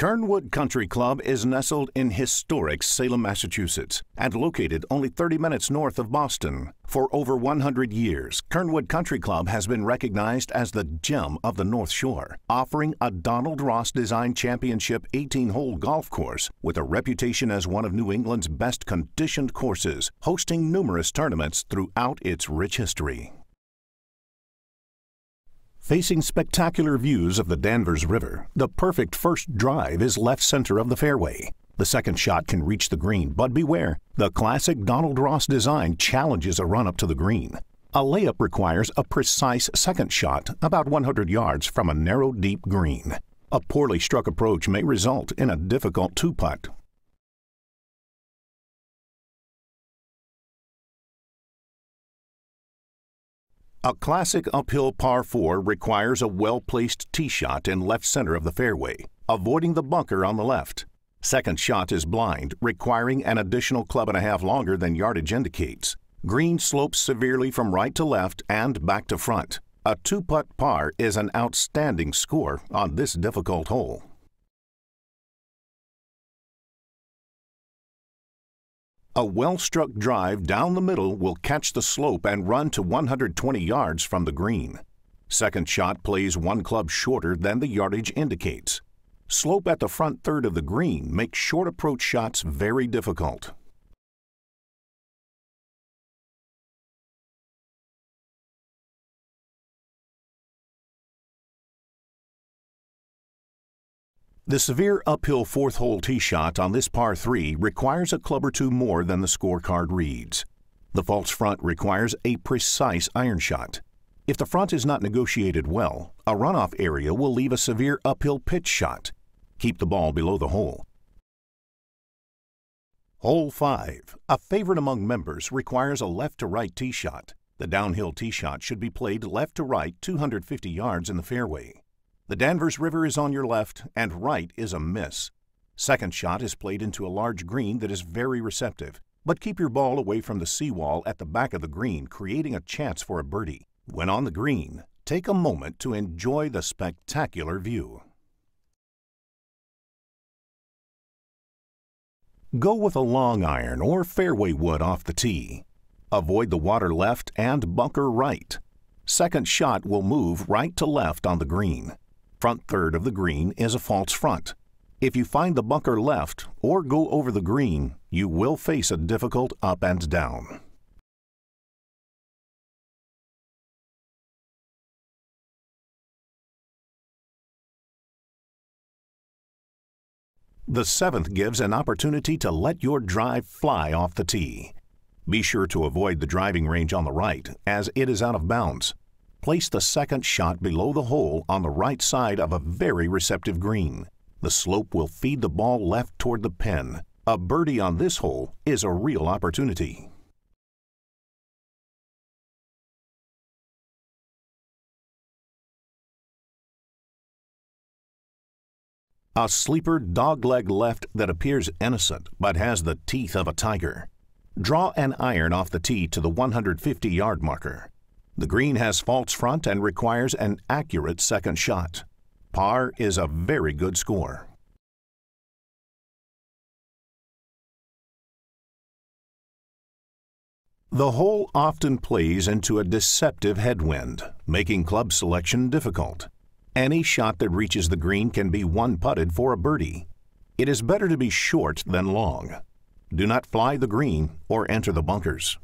Kernwood Country Club is nestled in historic Salem, Massachusetts, and located only 30 minutes north of Boston. For over 100 years, Kernwood Country Club has been recognized as the gem of the North Shore, offering a Donald Ross designed championship 18 hole golf course with a reputation as one of New England's best conditioned courses, hosting numerous tournaments throughout its rich history. Facing spectacular views of the Danvers River, the perfect first drive is left center of the fairway. The second shot can reach the green, but beware, the classic Donald Ross design challenges a run up to the green. A layup requires a precise second shot about 100 yards from a narrow, deep green. A poorly struck approach may result in a difficult two A classic uphill par 4 requires a well placed tee shot in left center of the fairway, avoiding the bunker on the left. Second shot is blind, requiring an additional club and a half longer than yardage indicates. Green slopes severely from right to left and back to front. A two putt par is an outstanding score on this difficult hole. A well struck drive down the middle will catch the slope and run to 120 yards from the green. Second shot plays one club shorter than the yardage indicates. Slope at the front third of the green makes short approach shots very difficult. The severe uphill fourth hole tee shot on this par 3 requires a club or two more than the scorecard reads. The false front requires a precise iron shot. If the front is not negotiated well, a runoff area will leave a severe uphill pitch shot. Keep the ball below the hole. Hole 5, a favorite among members, requires a left to right tee shot. The downhill tee shot should be played left to right 250 yards in the fairway. The Danvers River is on your left, and right is a miss. Second shot is played into a large green that is very receptive, but keep your ball away from the seawall at the back of the green, creating a chance for a birdie. When on the green, take a moment to enjoy the spectacular view. Go with a long iron or fairway wood off the tee. Avoid the water left and bunker right. Second shot will move right to left on the green front third of the green is a false front. If you find the bunker left or go over the green, you will face a difficult up and down. The seventh gives an opportunity to let your drive fly off the tee. Be sure to avoid the driving range on the right, as it is out of bounds. Place the second shot below the hole on the right side of a very receptive green. The slope will feed the ball left toward the pin. A birdie on this hole is a real opportunity. A sleeper dogleg left that appears innocent but has the teeth of a tiger. Draw an iron off the tee to the 150 yard marker. The green has false front and requires an accurate second shot. Par is a very good score. The hole often plays into a deceptive headwind, making club selection difficult. Any shot that reaches the green can be one putted for a birdie. It is better to be short than long. Do not fly the green or enter the bunkers.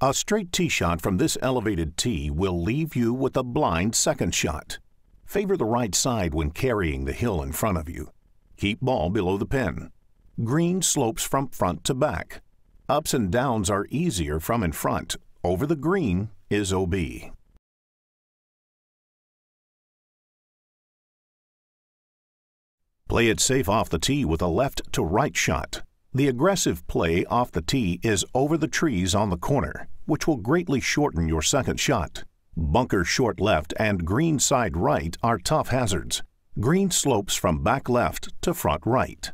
A straight tee shot from this elevated tee will leave you with a blind second shot. Favor the right side when carrying the hill in front of you. Keep ball below the pin. Green slopes from front to back. Ups and downs are easier from in front. Over the green is OB. Play it safe off the tee with a left to right shot. The aggressive play off the tee is over the trees on the corner which will greatly shorten your second shot. Bunker short left and green side right are tough hazards. Green slopes from back left to front right.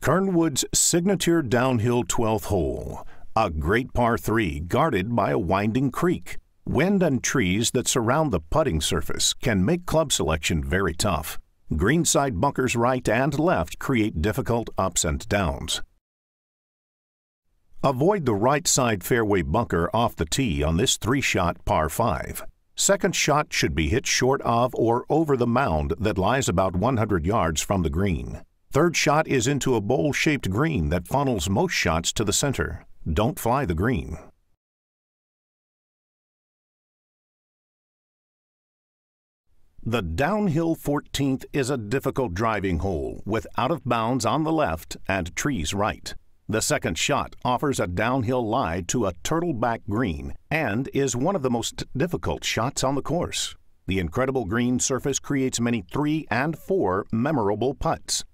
Kernwood's signature downhill 12th hole, a great par 3 guarded by a winding creek. Wind and trees that surround the putting surface can make club selection very tough. Greenside bunkers right and left create difficult ups and downs. Avoid the right side fairway bunker off the tee on this three shot par 5. Second shot should be hit short of or over the mound that lies about 100 yards from the green. Third shot is into a bowl shaped green that funnels most shots to the center. Don't fly the green. The downhill 14th is a difficult driving hole with out of bounds on the left and trees right. The second shot offers a downhill lie to a turtleback green and is one of the most difficult shots on the course. The incredible green surface creates many three and four memorable putts.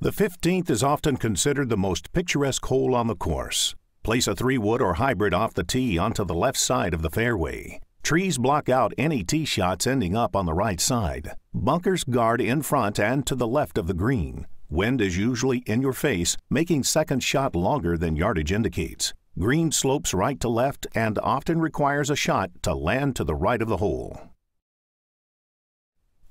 The 15th is often considered the most picturesque hole on the course. Place a three wood or hybrid off the tee onto the left side of the fairway. Trees block out any tee shots ending up on the right side. Bunkers guard in front and to the left of the green. Wind is usually in your face, making second shot longer than yardage indicates. Green slopes right to left and often requires a shot to land to the right of the hole.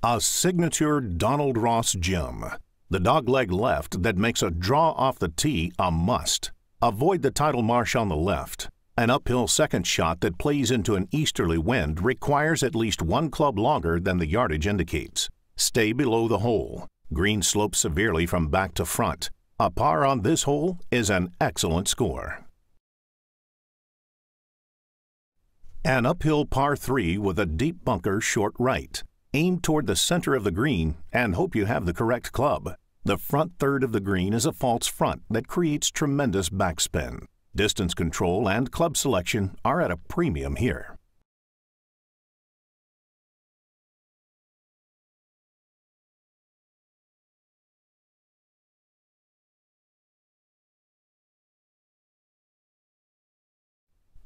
A signature Donald Ross gem. The dogleg left that makes a draw off the tee a must. Avoid the tidal marsh on the left. An uphill second shot that plays into an easterly wind requires at least one club longer than the yardage indicates. Stay below the hole. Green slopes severely from back to front. A par on this hole is an excellent score. An uphill par 3 with a deep bunker short right. Aim toward the center of the green and hope you have the correct club. The front third of the green is a false front that creates tremendous backspin. Distance control and club selection are at a premium here.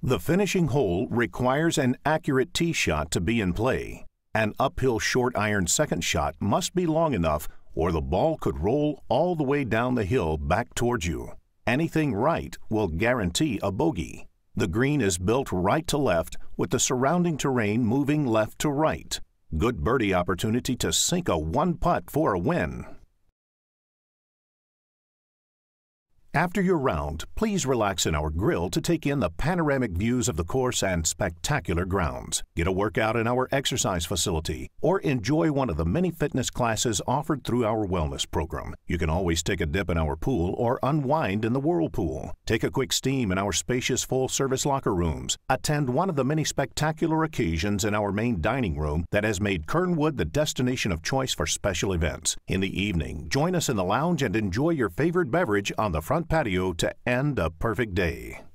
The finishing hole requires an accurate tee shot to be in play. An uphill short iron second shot must be long enough or the ball could roll all the way down the hill back towards you. Anything right will guarantee a bogey. The green is built right to left with the surrounding terrain moving left to right. Good birdie opportunity to sink a one putt for a win. After your round, please relax in our grill to take in the panoramic views of the course and spectacular grounds. Get a workout in our exercise facility or enjoy one of the many fitness classes offered through our wellness program. You can always take a dip in our pool or unwind in the whirlpool. Take a quick steam in our spacious full service locker rooms. Attend one of the many spectacular occasions in our main dining room that has made Kernwood the destination of choice for special events. In the evening, join us in the lounge and enjoy your favorite beverage on the front patio to end a perfect day.